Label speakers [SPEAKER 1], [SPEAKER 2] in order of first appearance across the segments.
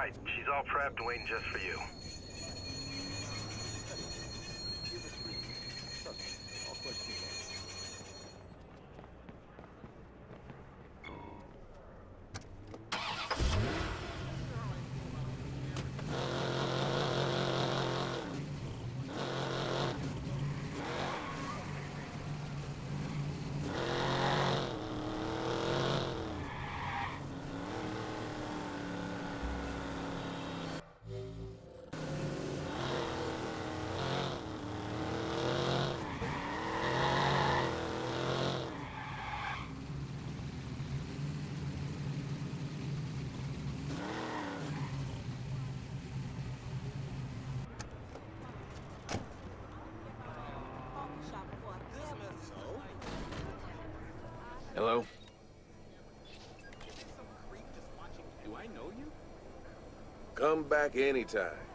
[SPEAKER 1] Right, she's all prepped, and waiting just for you.
[SPEAKER 2] Hello?
[SPEAKER 3] Do I know you?
[SPEAKER 4] Come back anytime.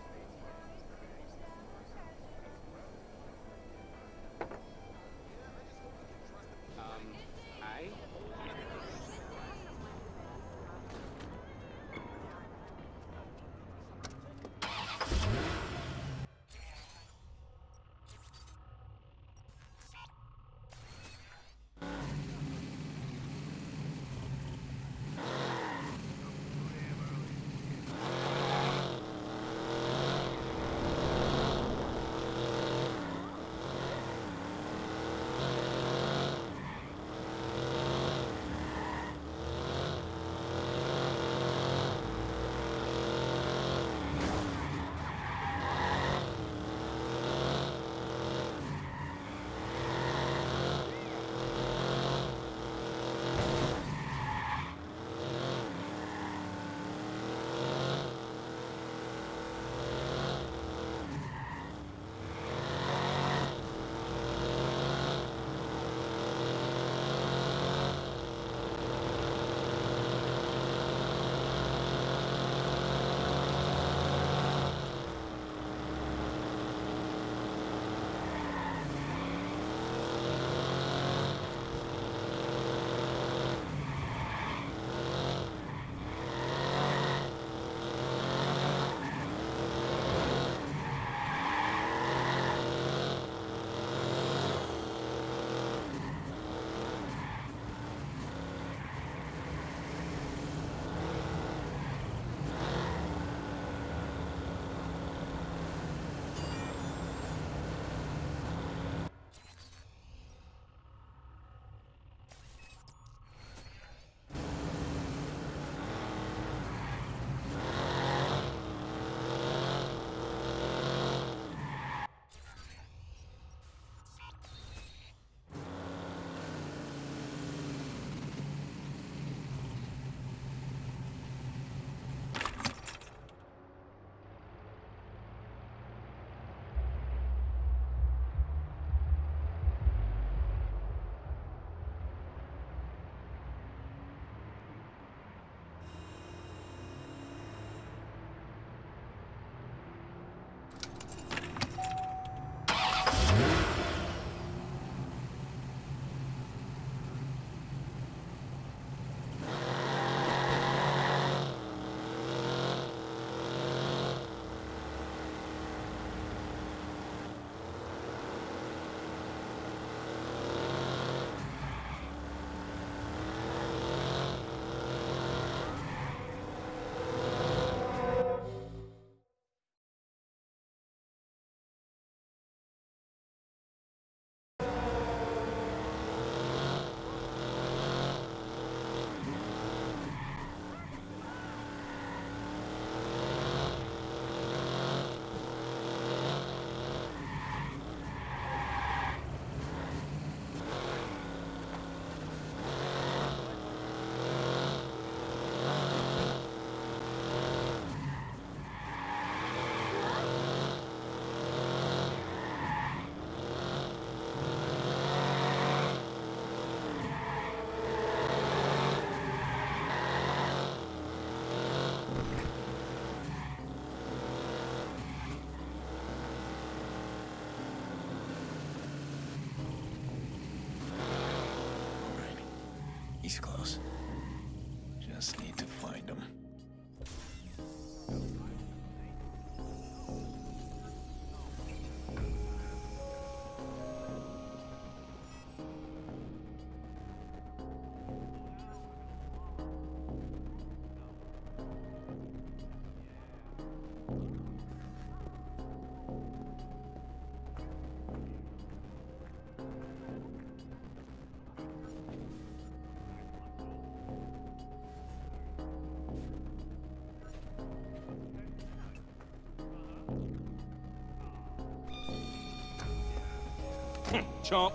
[SPEAKER 3] Chomp.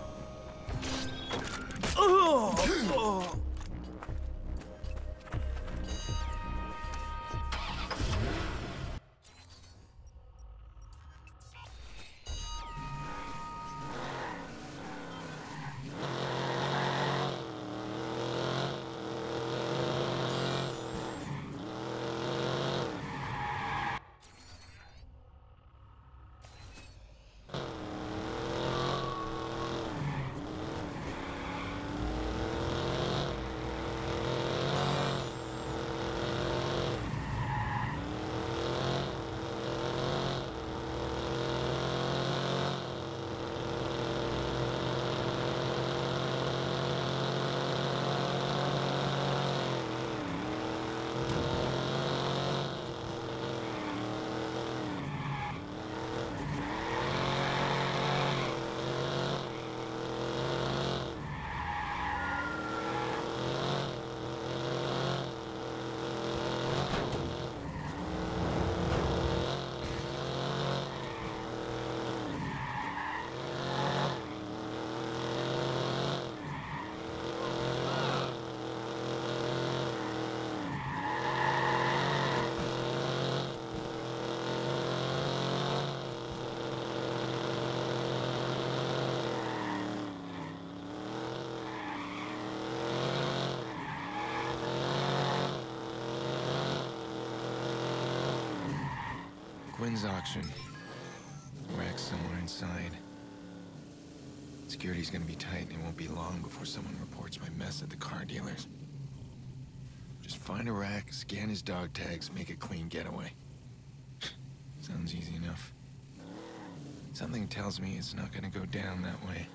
[SPEAKER 4] Quinn's auction. Iraq somewhere inside. Security's gonna be tight, and it won't be long before someone reports my mess at the car dealers. Just find Iraq, scan his dog tags, make a clean getaway. Sounds easy enough. Something tells me it's not gonna go down that way.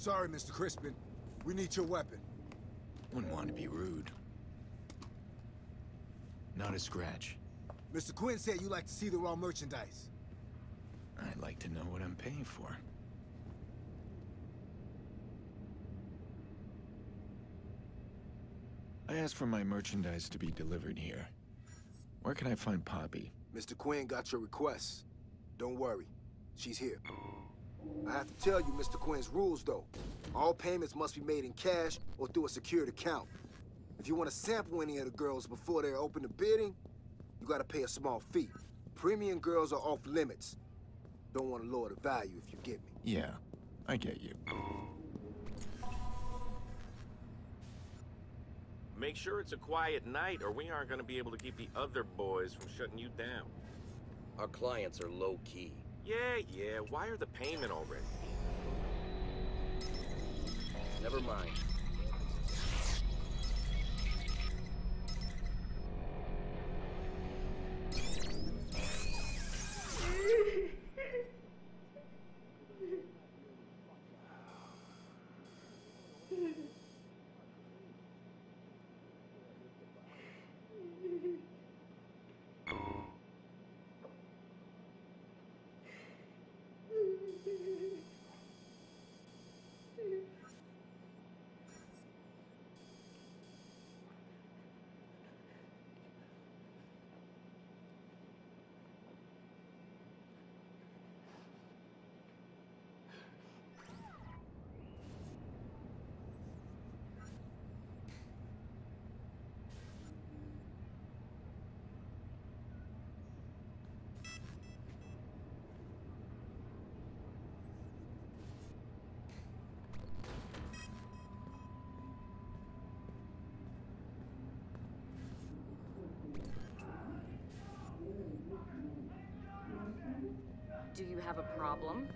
[SPEAKER 5] Sorry, Mr. Crispin. We need your weapon.
[SPEAKER 4] Wouldn't want to be rude. Not a scratch.
[SPEAKER 5] Mr. Quinn said you like to see the raw merchandise.
[SPEAKER 4] I'd like to know what I'm paying for. I asked for my merchandise to be delivered here. Where can I find Poppy?
[SPEAKER 5] Mr. Quinn got your request. Don't worry. She's here. Oh. I have to tell you Mr. Quinn's rules, though. All payments must be made in cash or through a secured account. If you want to sample any of the girls before they're open to bidding, you gotta pay a small fee. Premium girls are off limits. Don't want to lower the value if you get me.
[SPEAKER 4] Yeah, I get you.
[SPEAKER 6] Make sure it's a quiet night, or we aren't going to be able to keep the other boys from shutting you down.
[SPEAKER 7] Our clients are low key.
[SPEAKER 6] Yeah, yeah. Why are the payment already?
[SPEAKER 7] Never mind.
[SPEAKER 8] Do you
[SPEAKER 9] have a problem?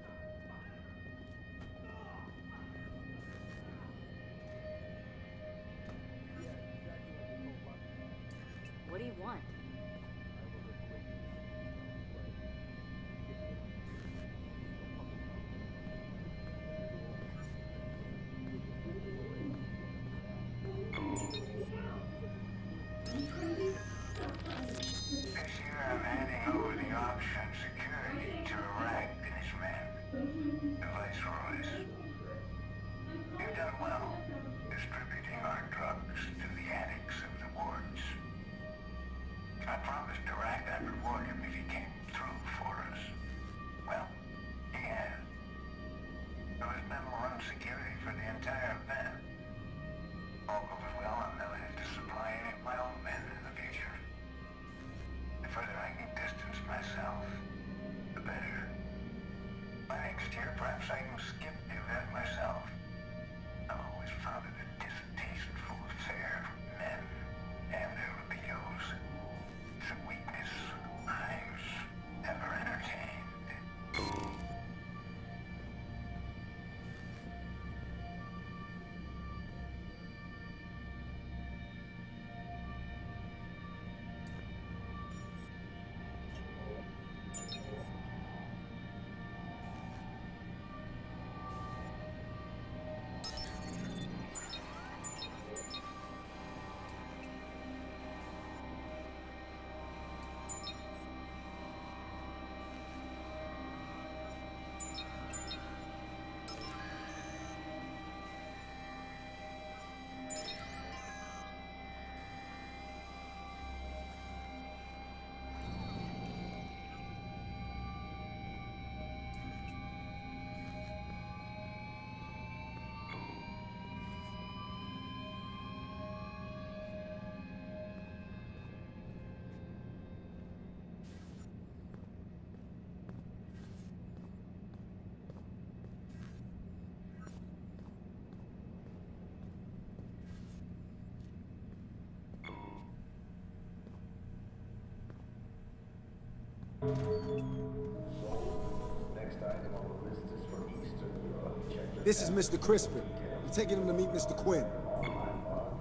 [SPEAKER 5] This is Mr. Crispin. We're taking him to meet Mr. Quinn.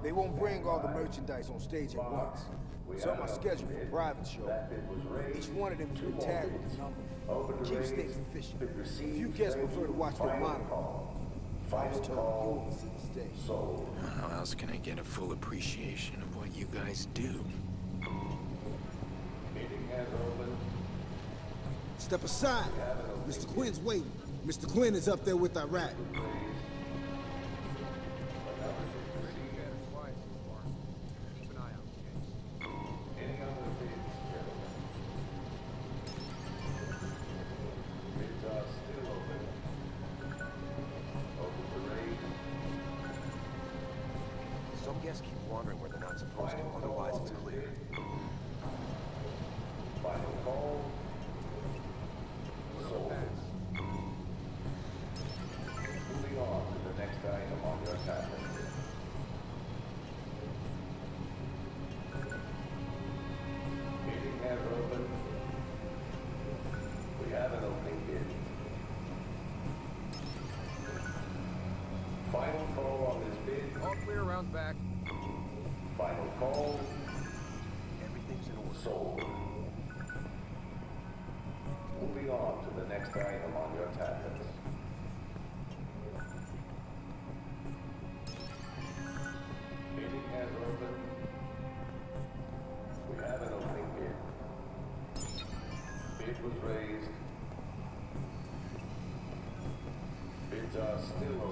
[SPEAKER 5] They won't bring all the merchandise on stage at once. It's on my schedule for a private show. Each one of them has been tagged with a number. Keep things efficient. A few guests prefer to watch their monitor. I was told you oversee the stage.
[SPEAKER 4] How else can I get a full appreciation of what you guys do?
[SPEAKER 5] Step aside. Mr. Quinn's waiting. Mr. Quinn is up there with Iraq.
[SPEAKER 10] Back.
[SPEAKER 11] Final call.
[SPEAKER 7] Everything's in order.
[SPEAKER 11] Sold. Moving on to the next item on your tablets. Meeting has opened. We have an opening bid. Bid was raised. Bids are still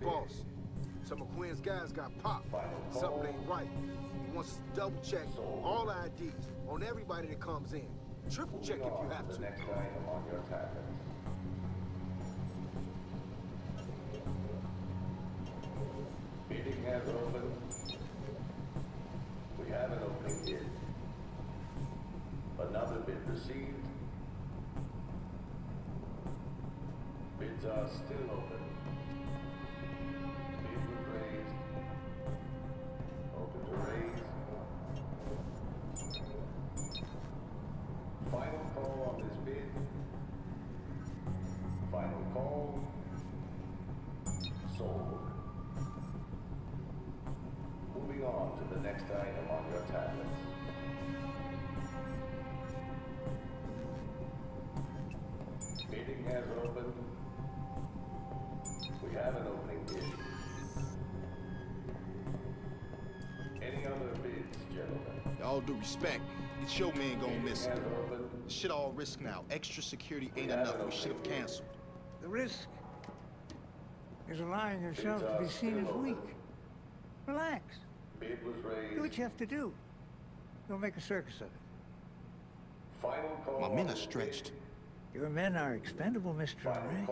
[SPEAKER 5] boss. Some of Quinn's guys got popped. Something ain't right. He wants us to double check all IDs on everybody that comes in. Triple check if you have to.
[SPEAKER 11] Meeting has opened. We have an opening bid. Another bid received. Bids are still Sold. Moving on to the next item on your tablets. Meeting has opened. We have an opening bid. Any other bids, gentlemen?
[SPEAKER 12] All due respect, it's your man gonna miss it.
[SPEAKER 11] Meeting has opened.
[SPEAKER 12] Shit all risk now. Extra security ain't enough. We should have canceled.
[SPEAKER 13] The risk is allowing yourself to be seen as weak. Relax. Do what you have to do. Don't make a circus of it.
[SPEAKER 11] Final call.
[SPEAKER 12] My men are stretched.
[SPEAKER 13] Your men are expendable, Mr.
[SPEAKER 11] Final
[SPEAKER 13] Ray.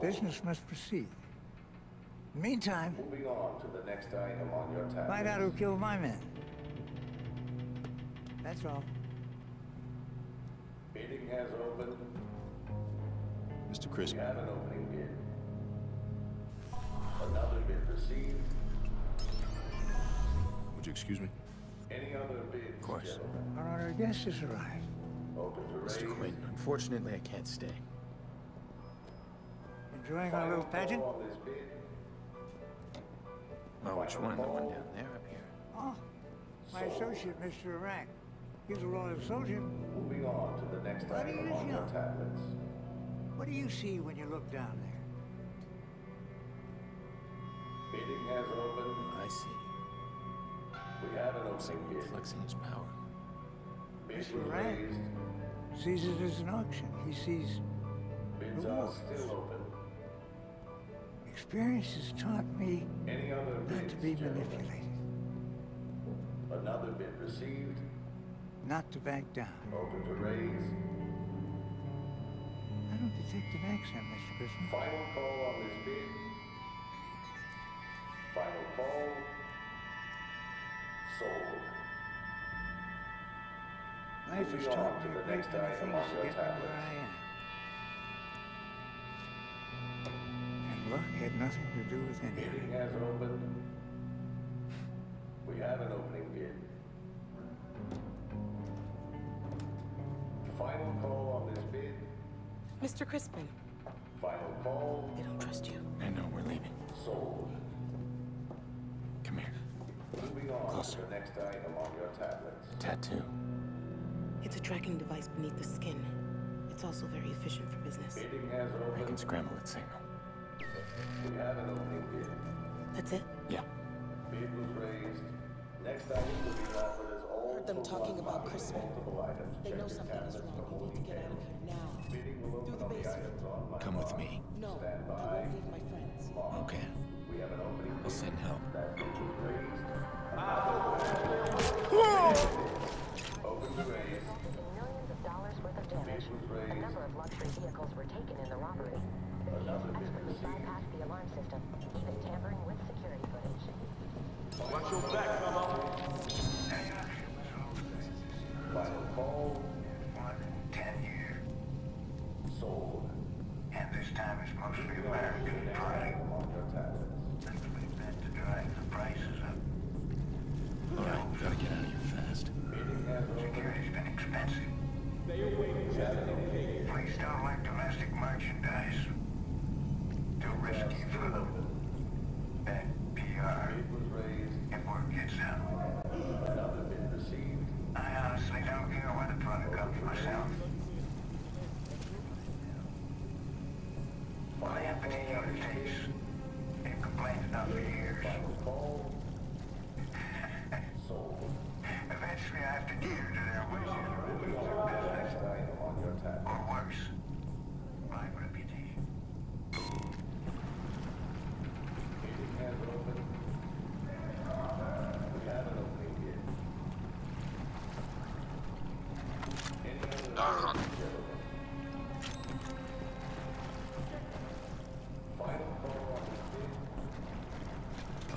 [SPEAKER 13] Business must proceed. Meantime,
[SPEAKER 11] Moving on to the next item on your tablet.
[SPEAKER 13] find out who killed my men. That's all.
[SPEAKER 11] Meeting has opened.
[SPEAKER 12] Mr.
[SPEAKER 11] We
[SPEAKER 12] Crispin,
[SPEAKER 11] have an opening bid. Another bid received.
[SPEAKER 12] would you excuse me?
[SPEAKER 11] Any other bids,
[SPEAKER 4] Of course.
[SPEAKER 11] gentlemen?
[SPEAKER 13] Our honored guest has arrived.
[SPEAKER 11] Open to.
[SPEAKER 4] Mr. Quinn, unfortunately I can't stay.
[SPEAKER 13] Enjoying our little pageant?
[SPEAKER 11] on.
[SPEAKER 4] Oh, which one? The one down there up here?
[SPEAKER 13] Oh, my associate, Mr. Iraq. He's a loyal soldier.
[SPEAKER 11] Moving on to the next
[SPEAKER 13] Buddy
[SPEAKER 11] item
[SPEAKER 13] is
[SPEAKER 11] on your
[SPEAKER 13] young.
[SPEAKER 11] tablets.
[SPEAKER 13] What do you see when you look down there?
[SPEAKER 11] Meeting has opened.
[SPEAKER 4] I see.
[SPEAKER 11] We have an opening
[SPEAKER 4] Someone
[SPEAKER 11] bid.
[SPEAKER 4] flexing his power.
[SPEAKER 11] Bid
[SPEAKER 13] Mr.
[SPEAKER 11] was
[SPEAKER 13] Rank.
[SPEAKER 11] raised.
[SPEAKER 13] Sees it as an auction. He sees
[SPEAKER 11] Bids are still open.
[SPEAKER 13] experience has taught me
[SPEAKER 11] Any other
[SPEAKER 13] not
[SPEAKER 11] bids,
[SPEAKER 13] to be
[SPEAKER 11] gentlemen?
[SPEAKER 13] manipulated,
[SPEAKER 11] Another bid received.
[SPEAKER 13] not to back down.
[SPEAKER 11] Open to raise.
[SPEAKER 13] I don't detect accent, Mr. Crispin.
[SPEAKER 11] Final call on this bid. Final call. Sold.
[SPEAKER 13] Life has taught
[SPEAKER 11] to
[SPEAKER 13] me a great
[SPEAKER 11] next
[SPEAKER 13] many things to get me where. I am. And luck had nothing to do with any of it.
[SPEAKER 11] has opened. We have an opening bid. Final call on this bid.
[SPEAKER 14] Mr. Crispin,
[SPEAKER 11] Final call.
[SPEAKER 14] they don't trust you.
[SPEAKER 4] I know, we're leaving.
[SPEAKER 11] Sold.
[SPEAKER 4] Come here.
[SPEAKER 11] Moving on
[SPEAKER 4] Closer.
[SPEAKER 11] to the next item on your tablets.
[SPEAKER 4] Tattoo.
[SPEAKER 14] It's a tracking device beneath the skin. It's also very efficient for business.
[SPEAKER 11] Meeting
[SPEAKER 4] I can scramble its signal.
[SPEAKER 11] We have an opening bid.
[SPEAKER 14] That's it?
[SPEAKER 4] Yeah.
[SPEAKER 11] Bid was raised. Next item will be offered as all
[SPEAKER 15] Heard them talking about Crispin. They know something is wrong.
[SPEAKER 11] for
[SPEAKER 15] You need to get out of here now.
[SPEAKER 11] Bidding
[SPEAKER 15] Through the basement.
[SPEAKER 11] items on my
[SPEAKER 4] Come with me.
[SPEAKER 15] No, I won't leave my friends.
[SPEAKER 4] Okay.
[SPEAKER 11] We have an opening
[SPEAKER 4] I'll send help.
[SPEAKER 11] That bid was raised. Open to raise.
[SPEAKER 8] Millions of dollars worth of damage. A number of luxury vehicles were taken in the robbery.
[SPEAKER 11] Another bid
[SPEAKER 8] Expertly bypassed the alarm system, even tampering with security footage.
[SPEAKER 3] Watch your back, come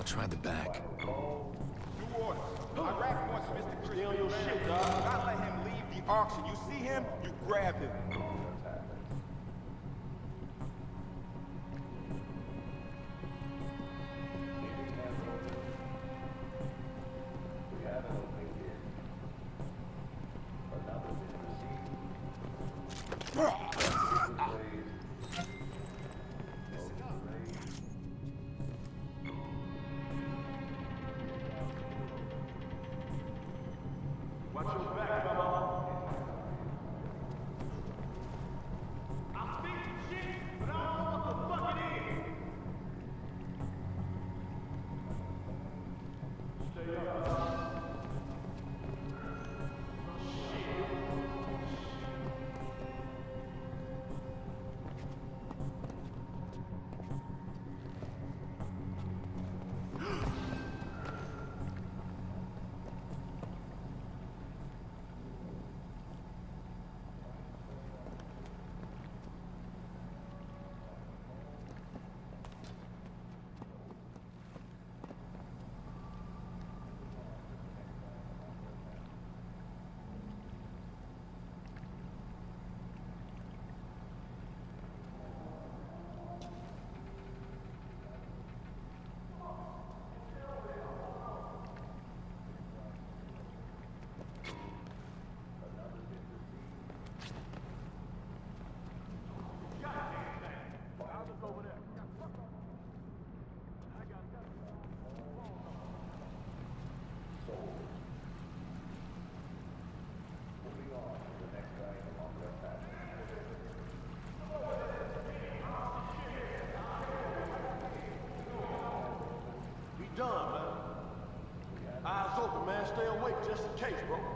[SPEAKER 11] try the back. Wants Mr.
[SPEAKER 9] Not let him leave the
[SPEAKER 11] auction. You see him, you grab him. Just in case, bro.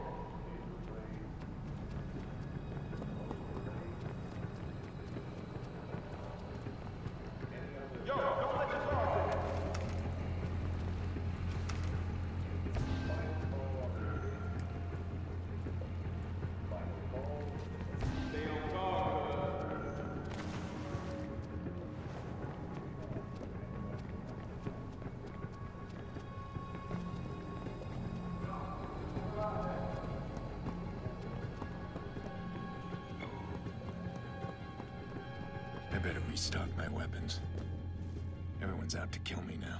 [SPEAKER 3] better restock my weapons. Everyone's out to kill me now.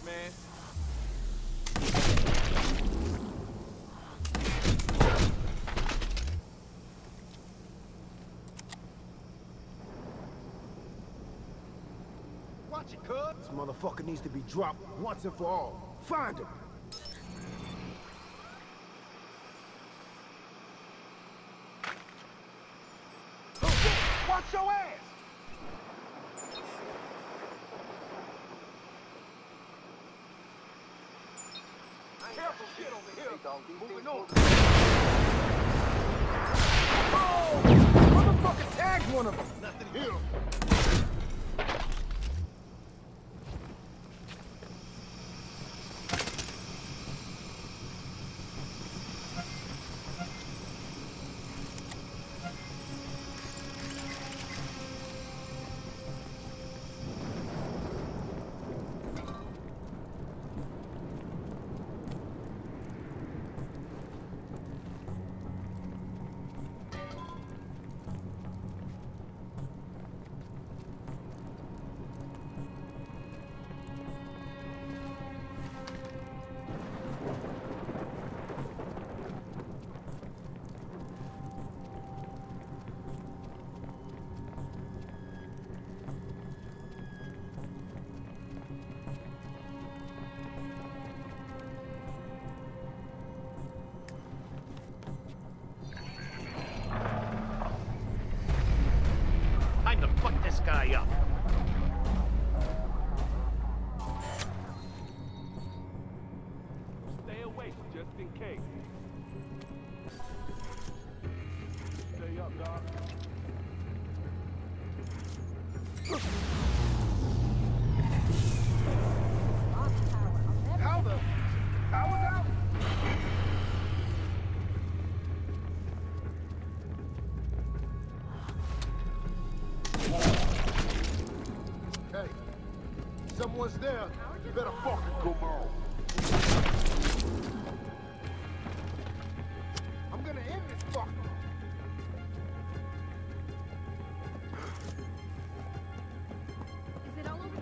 [SPEAKER 3] Watch it, man. Watch it, cuz.
[SPEAKER 5] This motherfucker needs to be dropped once and for all. Find him!
[SPEAKER 3] Watch your ass! Careful, kid over here. Moving on.
[SPEAKER 5] Oh! Motherfucker tagged one of them!
[SPEAKER 3] Nothing here.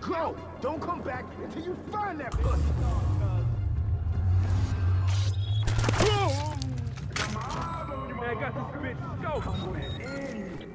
[SPEAKER 5] Go! Don't come back until you find that pussy!
[SPEAKER 3] Man, I got this bitch. Go!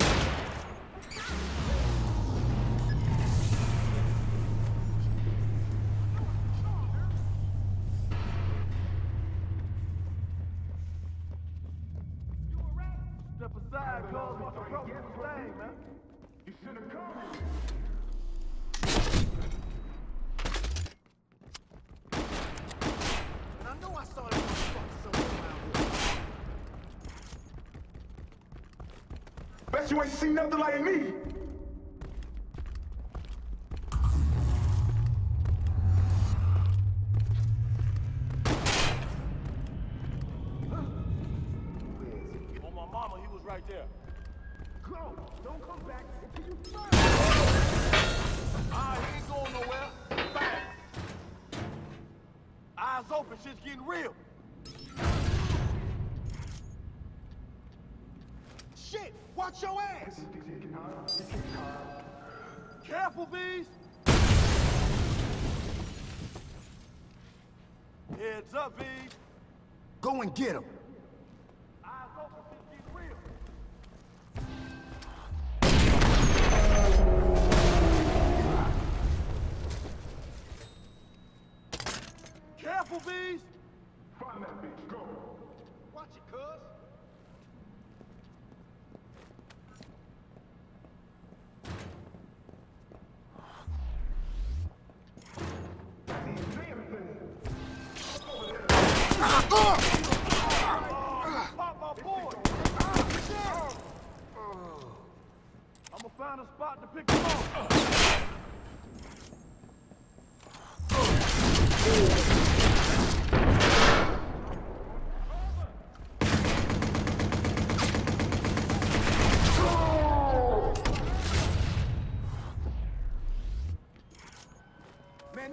[SPEAKER 3] Like me. On my mama, he was right there.
[SPEAKER 5] Go! Don't come back until you find
[SPEAKER 3] Ah, he ain't going nowhere. Eyes open, shit's getting real.
[SPEAKER 5] Shit! Watch your ass!
[SPEAKER 3] Careful, bees! Heads up, bees!
[SPEAKER 5] Go and get him!
[SPEAKER 3] Eyes open, shit's getting real. Careful, bees! Find that bitch,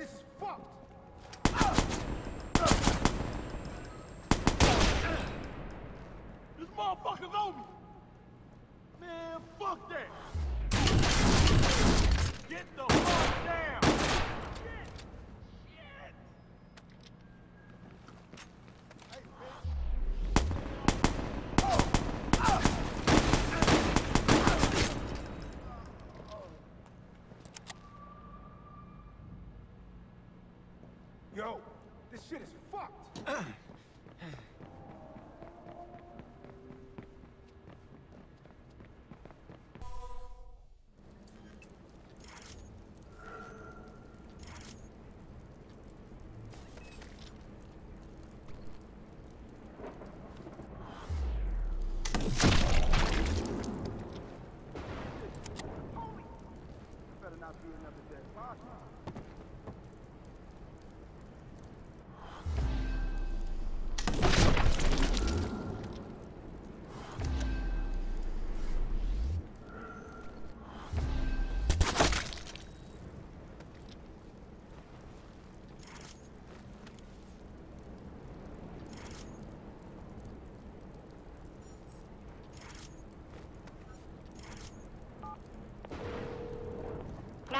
[SPEAKER 5] this is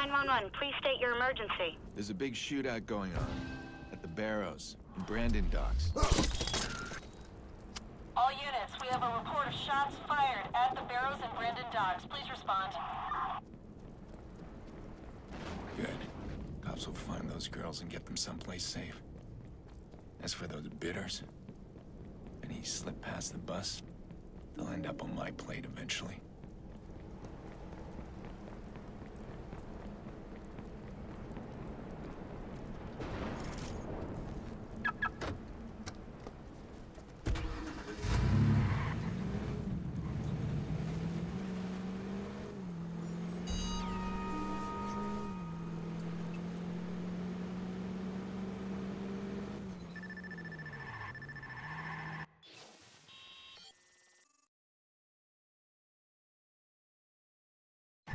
[SPEAKER 8] Nine one one. Please state your emergency.
[SPEAKER 4] There's a big shootout going on at the Barrows and Brandon Docks.
[SPEAKER 15] All units, we have a report of shots fired at the Barrows and Brandon Docks. Please respond.
[SPEAKER 4] Good. Cops will find those girls and get them someplace safe. As for those bidders, any slip past the bus, they'll end up on my plate eventually.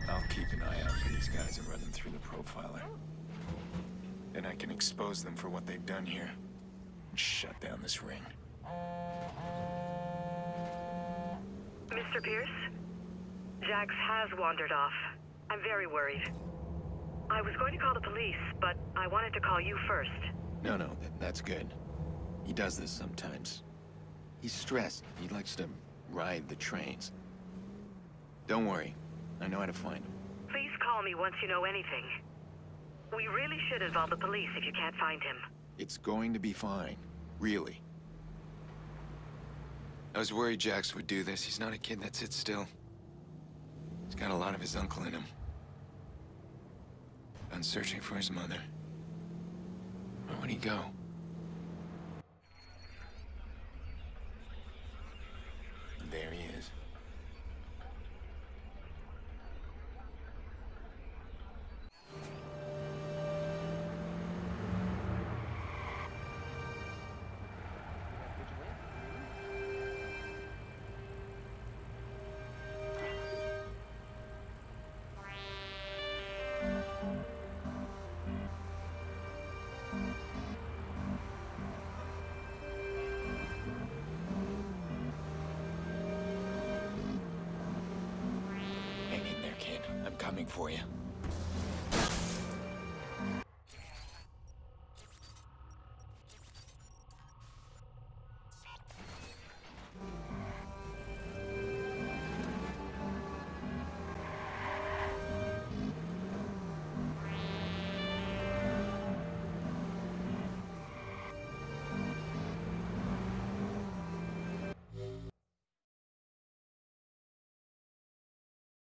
[SPEAKER 4] I'll keep an eye out for these guys and run them through the profiler. Then I can expose them for what they've done here. And shut down this ring.
[SPEAKER 16] Mr. Pearce? Jax has wandered off. I'm very worried. I was going to call the police, but I wanted to call you first.
[SPEAKER 4] No, no, that, that's good. He does this sometimes. He's stressed. He likes to ride the trains. Don't worry. I know how to find him.
[SPEAKER 16] Please call me once you know anything. We really should involve the police if you can't find him.
[SPEAKER 4] It's going to be fine. Really. I was worried Jax would do this. He's not a kid that sits still. He's got a lot of his uncle in him. Gone searching for his mother. Where would he go? There he is. Coming for you.